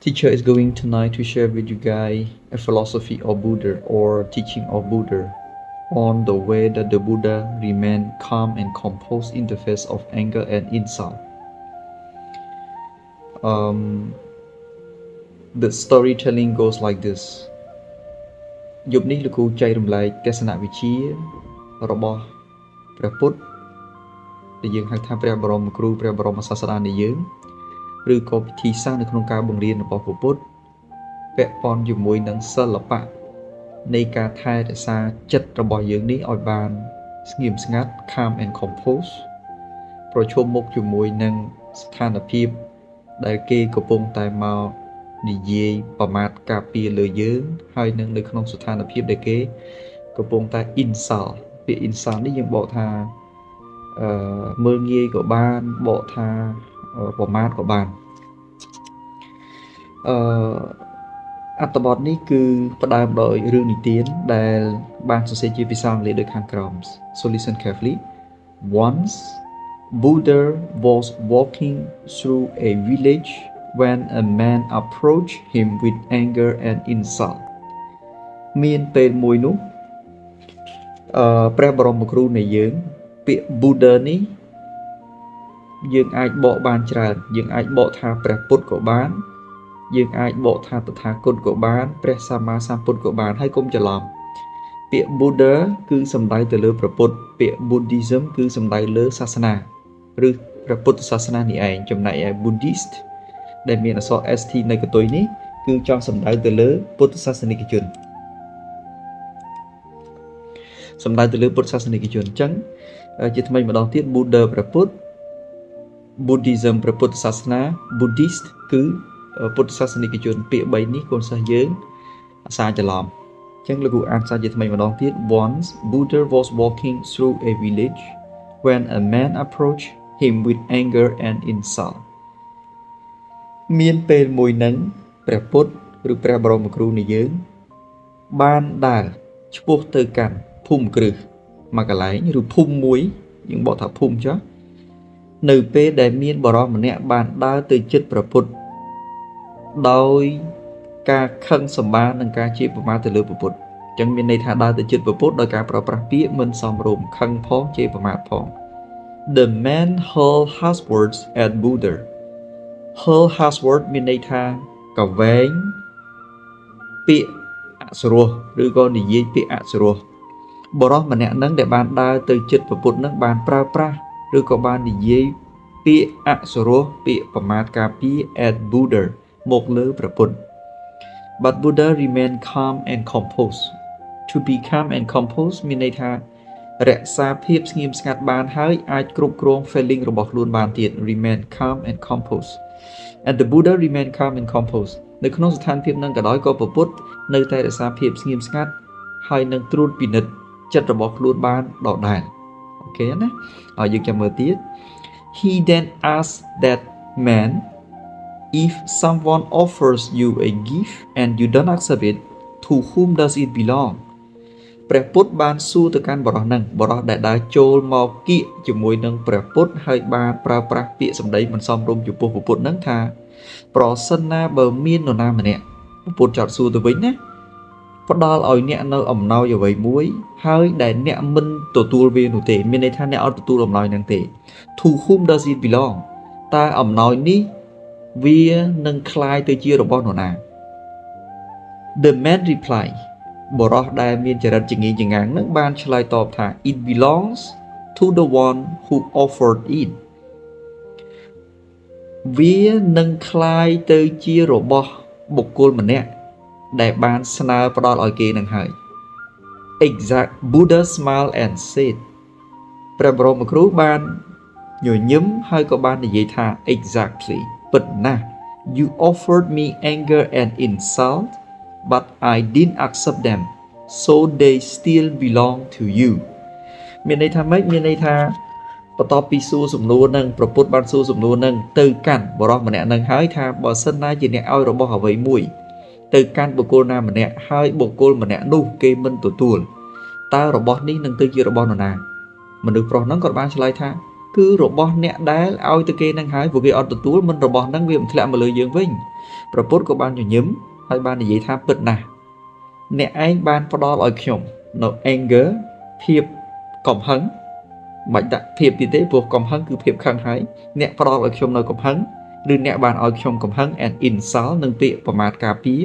Teacher is going tonight to share with you guys a philosophy of Buddha or teaching of Buddha on the way that the Buddha remained calm and composed in the face of anger and insult. Um, the storytelling goes like this យប់នេះលោកគ្រូចែករំលែកទស្សនវិជ្ជារបស់ព្រះពុទ្ធដែលយើងហៅថាព្រះបរមគ្រូព្រះបរមសាស្តានៃយើង ឬក៏ពិធីសាស្ត្រនៅក្នុងការបង្រៀនរបស់ព្រះពុទ្ធពាក់ព័ន្ធជាមួយនឹងសិល្បៈនៃការថែរក្សាចិត្តរបស់យើងនេះឲ្យបានស្ងៀមស្ងាត់ calm and compose ប្រឈមមុខជាមួយនឹងស្ថានភាព ដែលគេកំពុងតែមកនិយាយប្រមាថការពារលើយើង ហើយនឹងនៅក្នុងស្ថានភាពដែលគេកំពុងតែ insult ពាក្យ insult នេះយើងបកថាអឺមើលងាយក៏បានបកថា ប្រមាថក៏បានអឺអត្ថបទនេះគឺផ្ដើមដោយរឿងនិទានដែលបានសរសេរជាភាសាអង់គ្លេសដូចខាងក្រោម So listen carefully once Buddha was walking through a village when a man approached him with anger and insult មានពេលមួយនោះអឺព្រះបរមគ្រូនៃយើង ពាក្យ Buddha នេះ យើងអាចបកបានច្រើន យើងអាចបកថាព្រះពុទ្ធក៏បាន យើងអាចបកថាតថាគតក៏បាន ព្រះសម្មាសម្ពុទ្ធក៏បានហើយកុំច្រឡំពាក្យ Buddha គឺសំដៅទៅលើព្រះពុទ្ធពាក្យ Buddhism គឺសំដៅលើសាសនាឬព្រះពុទ្ធសាសនានេះឯងចំណែកឯ Buddhist ដែលមានអក្សរ ST នៅកតុយនេះគឺចង់សំដៅទៅលើពុទ្ធសាសនិកជនសំដៅទៅលើពុទ្ធសាសនិកជនអញ្ចឹងជាថ្មីម្ដងទៀត Buddha ព្រះពុទ្ធ Buddhism ព្រះពុទ្ធសាសនា Buddhist គឺពុទ្ធសាសនិកជន ពាក្យ3នេះកូនសិស្សយើងអាសាច្រឡំអញ្ចឹងលោកគ្រូអានសាជាថ្មីម្ដងទៀត Once Buddha was walking through a village when a man approached him with anger and insult មានពេលមួយនឹងព្រះពុទ្ធឬព្រះបរមគ្រូនៃយើង បានដើរឆ្ពោះទៅកាន់ភូមិគ្រឹះមួយកន្លែងឬភូមិមួយយើងបកថាភូមិចុះ នៅពេលដែលមានបរិសម្នាក់បានដើរទៅចិត្តព្រះពុទ្ធដោយការខឹងសម្បានឹងការជាប្រមាថទៅលើព្រះពុទ្ធអញ្ចឹងមានន័យថាដើរទៅចិត្តព្រះពុទ្ធដោយការប្រើប្រាស់ពាក្យមិនសមរម្យខឹងផងជាប្រមាថផង The man hurled harsh words at Buddha hurl harsh word មានន័យថាកវែងពាក្យអសុរោះឬក៏និយាយពាក្យអសុរោះបរោះម្នាក់នឹងដែលបានដើរទៅចិត្តព្រះពុទ្ធនឹងបានប្រើប្រាស់ ឬក៏បាននិយាយពាក្យអសុរោះពាក្យប្រមាថការពារ at Buddha មកលើព្រះពុទ្ធ But Buddha remained calm and composed to be calm and composed មានន័យថារក្សាភាពស្ងៀមស្ងាត់បានហើយអាចគ្រប់គ្រង feeling របស់ខ្លួនបានទៀត remain calm and composed and the Buddha remained calm and composed នៅក្នុងស្ថានភាពនឹងក៏ដោយក៏ព្រះពុទ្ធនៅតែរក្សាភាពស្ងៀមស្ងាត់ហើយនឹងត្រួតពិនិត្យចិត្តរបស់ខ្លួនបានដដែល អូខេណាហើយយើងចាំមើលទៀត he then asked that man if someone offers you a gift and you don't accept it to whom does it belong ព្រះពុទ្ធបានសួរទៅកាន់បរិសនឹងបរិសដែលដើរចូលមកគៀកជាមួយនឹងព្រះពុទ្ធហើយបានប្រើប្រាស់ពាក្យសម្ដីមិនសមរម្យចំពោះព្រះពុទ្ធនឹងថា ប្រសិនណាបើមាននរណាម្នាក់ព្រះពុទ្ធចោទសួរទៅវិញណា ផ្ដល់ឲ្យអ្នកនៅអំណោយអ្វីមួយហើយដែលអ្នកមិនទទួលវានោះទេមានន័យថាអ្នកអត់ទទួលអំណោយនឹងទេ To whom does it belong តើអំណោយនេះវានឹងคล้ายទៅជារបស់នរណា The man reply បរោះដែលមានចរិតចងាយចងាំងនឹងបានឆ្លើយតបថា it belongs to the one who offered it វានឹងคล้ายទៅជារបស់បុគ្គលម្នាក់ ដែលបានស្នើផ្ដល់ឲ្យគេនឹងហើយ exact Buddha smile and said ព្រះបរមគ្រូបានញញឹមហើយក៏បាននិយាយថា exactly ពិតណាស់ you offered me anger and insult but I didn't accept them so they still belong to you មានន័យថាម៉េចមានន័យថាបន្ទាប់ពីសួរសំណួរនឹងប្រពុតបានសួរសំណួរនឹងទៅកាន់បរិសម្នាក់នឹងហើយថាបើសិនណាជាអ្នកឲ្យរបស់អ្វីមួយ ទៅកាន់បុគ្គលណាម្នាក់ហើយបុគ្គលម្នាក់នោះគេមិនទទួលតើរបស់នេះនឹងទៅជារបស់នរណាមនុស្សប្រុសហ្នឹងក៏បានឆ្លើយថាគឺរបស់អ្នកដែលឲ្យទៅគេនឹងហើយព្រោះគេអត់ទទួលមិនរបស់ហ្នឹងវាមិនធ្លាក់មកលើយើងវិញប្រពុតក៏បានញញឹមហើយបាននិយាយថាពិតណាស់អ្នកឯងបានផ្ដល់ឲ្យខ្ញុំនៅ anger ភាពកំហឹងមិនដាក់ភាពទៀតទេព្រោះកំហឹងគឺភាពខឹងហើយអ្នកផ្ដល់ឲ្យខ្ញុំនៅកំហឹង ឬអ្នកបានឲ្យខ្ញុំកំហឹង and insult នឹងពាក្យប្រមាថការពារ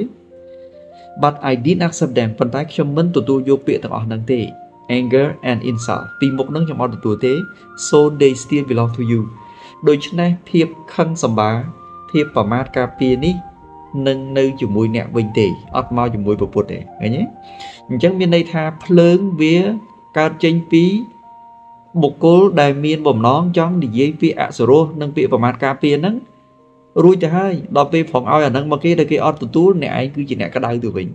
but I did accept them ប៉ុន្តែខ្ញុំមិនទទួលយកពាក្យទាំងអស់ហ្នឹងទេ anger and insult ពីមុខហ្នឹងខ្ញុំអត់ទទួលទេ so they still belong to you ដូច្នេះភាពខឹងសម្បាភាពប្រមាថការពារនេះនឹងនៅជាមួយអ្នកវិញទេអត់មកជាមួយពពុទ្ធទេឃើញទេអញ្ចឹងមានន័យថាភ្លើងវាកើតចេញពីបុគ្គលដែលមានបំណងចង់និយាយពាក្យអសុរោះនិងពាក្យប្រមាថការពារហ្នឹង រួចទៅហើយដល់ពេលផងឲ្យអាហ្នឹងមកគេដែលគេអត់ទទួលអ្នកឯងគឺជាអ្នកក្តៅទៅវិញ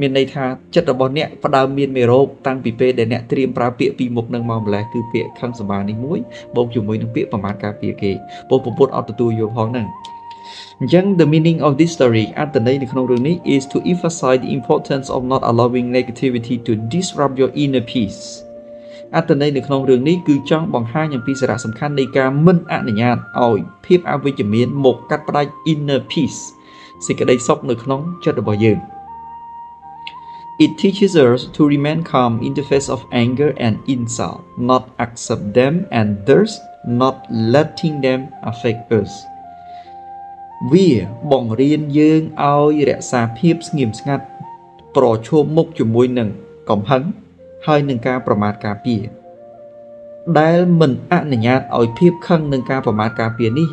មានន័យថាចិត្តរបស់អ្នកផ្ដើមមានមេរោគតាំងពីពេលដែលអ្នកត្រៀមប្រើពាក្យពីរមុខនឹងមកម្លេះគឺពាក្យខឹងសម្បានេះមួយបូកជាមួយនឹងពាក្យប្រមាថការពារគេពុទ្ធពុទ្ធអត់ទទួលយកផងហ្នឹងអញ្ចឹង the meaning of this story អត្ថន័យនៅក្នុងរឿងនេះ is to emphasize the importance of not allowing negativity to disrupt your inner peace អត្ថន័យនៅក្នុងរឿងនេះគឺចង់បង្ហាញអំពីសារៈសំខាន់នៃការមិនអនុញ្ញាតឲ្យភាពអវិជ្ជមានមកកាត់ផ្តាច់ inner peace សេចក្តីសុខនៅក្នុងចិត្តរបស់យើង It teaches us to remain calm in the face of anger and insult, not accept them and thus not letting them affect us. វាបង្រៀនយើងឲ្យរក្សាភាពស្ងៀមស្ងាត់ប្រឈមមុខជាមួយនឹងកំហឹង ហើយនឹងការប្រមាថការពារដែលមិនអនុញ្ញាតឲ្យភាពខឹងនឹងការប្រមាថការពារនេះ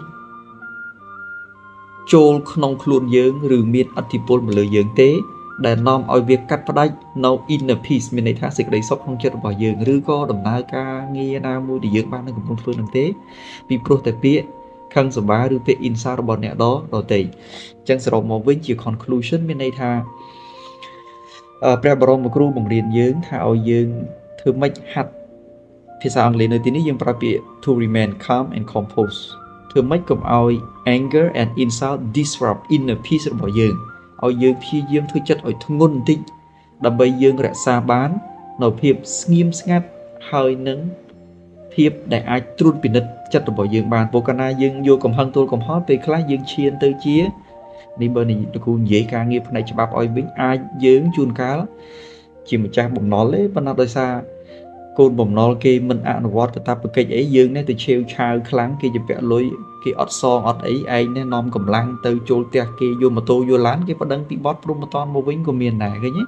ចូលក្នុងខ្លួនយើងឬមានអធិពលមកលើយើងទេ ដែលនាំឲ្យវាកាត់ផ្ដាច់នៅ inner peace មានន័យថាសេចក្តីសុខក្នុងចិត្តរបស់យើងឬក៏ដំណើរការងារណាមួយដែលយើងបាននឹងកំពុងធ្វើនឹងទេពីព្រោះតែពាក្យខឹងសម្បាឬពាក្យ insight របស់អ្នកដដទៃអញ្ចឹងសរុបមកវិញជា conclusion មានន័យថា ព្រះបរមគ្រូបង្រៀនយើងថាឲ្យយើងធ្វើម៉េចហាត់ភាសាអង់គ្លេសនៅទីនេះយើងប្រើពាក្យ to remain calm and composed ធ្វើម៉េចកុំឲ្យ anger and insult disrupt inner peace របស់យើងឲ្យយើងព្យាយាមធ្វើចិត្តឲ្យធ្ងន់បន្តិចដើម្បីយើងរក្សាបាននៅភាពស្ងៀមស្ងាត់ហើយនឹងភាពដែលអាចត្រួតពិនិត្យចិត្តរបស់យើងបានព្រោះកាលណាយើងយកកំហឹងទល់កំហល់ពេលខ្លះយើងឈានទៅជា នេះបើនេះលោកគ្រូនិយាយការងារផ្នែកច្បាប់ឲ្យវិញអាចយើងជួនកាលជាម្ចាស់បំណុលទេប៉ុន្តែដោយសារ គោលបំណុលគេមិនអនុវត្តកាតព្វកិច្ចអីយើងនេះទៅឆេវឆាវខ្លាំងគេជាពាក់លុយគេអត់សងអត់អីឯងនេះនាំកម្លាំងទៅចូលផ្ទះគេយកម៉ូតូយកឡានគេប្តឹងពីបត់ព្រមមិនតន់មកវិញក៏មានដែរឃើញទេ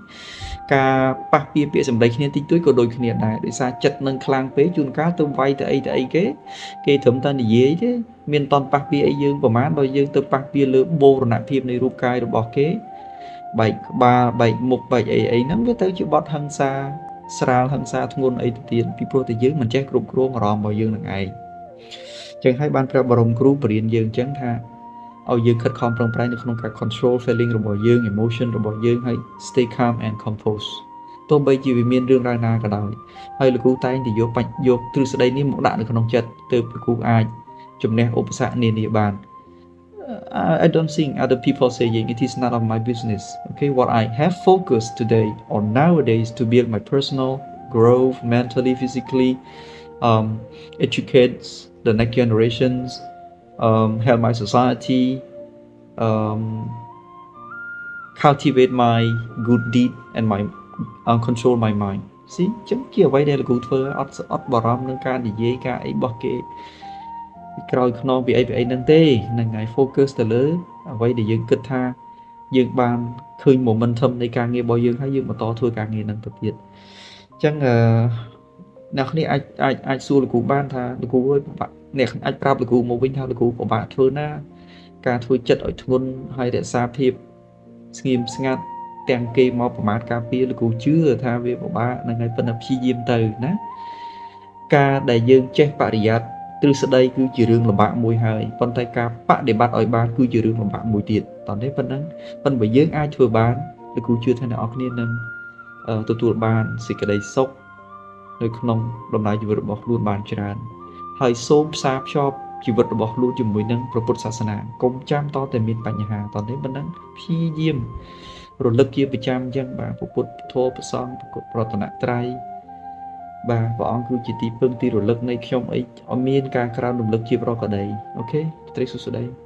ការប៉ះពៀពាក្យសម្ដីគ្នាតិចតួចក៏ដូចគ្នាដែរដោយសារចិត្តនឹងខ្លាំងពេកជួនកាលទៅវាយទៅអីទៅអីគេគេត្រឹមតែនិយាយទេមានតន់ប៉ះពៀអីយើងប្រហែលបើយើងទៅប៉ះពៀលើបូរណភាពនៃរូបកាយរបស់គេបែកក្បាលបែកមុខបែកអីអីហ្នឹងវាទៅជាបត់ហិង្សា ស្រាលហិង្សាធ្ងន់អីទៅទៀតពីព្រោះតែយើងមិនចេះគ្រប់គ្រងអារម្មណ៍របស់យើងនឹងឯងចឹងហើយបានព្រះបរមគ្រូបរៀនយើងចឹងថាឲ្យយើងខិតខំប្រឹងប្រែងនៅក្នុងការ control feeling របស់យើង emotion របស់យើងហើយ stay calm and compose ទោះបីជាវាមានរឿងរ៉ាវណាក៏ដោយហើយលោកគ្រូតែងតែយកបាច់យកទ្រឹស្ដីនេះមកដាក់នៅក្នុងចិត្តទើបលោកគ្រូអាចជំនះឧបសគ្គនានាបាន I don't think other people saying it is none of my business. Okay, what I have focused today or nowadays to build my personal growth mentally, physically, um, educates the next generations, um, help my society, um, cultivate my good deed and my uh, control my mind ស៊ីចឹងជាអ្វីដែលលោកគ្រូធ្វើអត់អត់បារម្ភនឹងការនិយាយការអីរបស់គេ ពីក្រោយខ្នងពីអីពីអីហ្នឹងទេហ្នឹងហើយ focus ទៅលើអ្វីដែលយើងគិតថាយើងបានឃើញ momentum នៃការងាររបស់យើងហើយយើងបន្តធ្វើការងារហ្នឹងទៅទៀតអញ្ចឹងអឺអ្នកគ្នាអាចអាចអាចសួរលោកគ្រូបានថាលោកគ្រូអើយអ្នកអាចប្រាប់លោកគ្រូមកវិញថាលោកគ្រូពិបាកធ្វើណា ការធ្វើចិត្តឲ្យធ្ងន់ហើយរក្សាភាពស្ងៀមស្ងាត់ទាំងគេមកប្រមាថការពារលោកគ្រូជឿថាវាពិបាកនឹងហើយប៉ុន្តែព្យាយាមទៅណាការដែលយើងចេះបរិយ័ត ទ្រឹស្ដីគឺជារឿងលំបាកមួយហើយប៉ុន្តែការបដិបត្តិឲ្យបានគឺជារឿងលំបាកមួយទៀតតោះនេះប៉ុណ្ណឹងប៉ុន្តែបើយើងអាចធ្វើបានលោកគ្រូជឿថាអ្នកនរគ្នានឹងទទួលបានសេចក្តីសុខនៅក្នុងដំណើរជីវិតរបស់ខ្លួនបានច្រើន ហើយសូមផ្សារភ្ជាប់ជីវិតរបស់ខ្លួនជាមួយនឹងព្រះពុទ្ធសាសនាកុំចាំតតែមានបញ្ហាតនេះប៉ុណ្ណឹងព្យាយាមរលឹកជាប្រចាំអញ្ចឹងបាទពុទ្ធធម៌ប្រសងប្រកបប្រតនត្រ័យ បាទព្រះអង្គគឺជាទីពឹងទីរលឹកនៃខ្ញុំអីឲ្យមានការក្រើនរំលឹកជាប្រកបដីអូខេត្រីសួស្ដី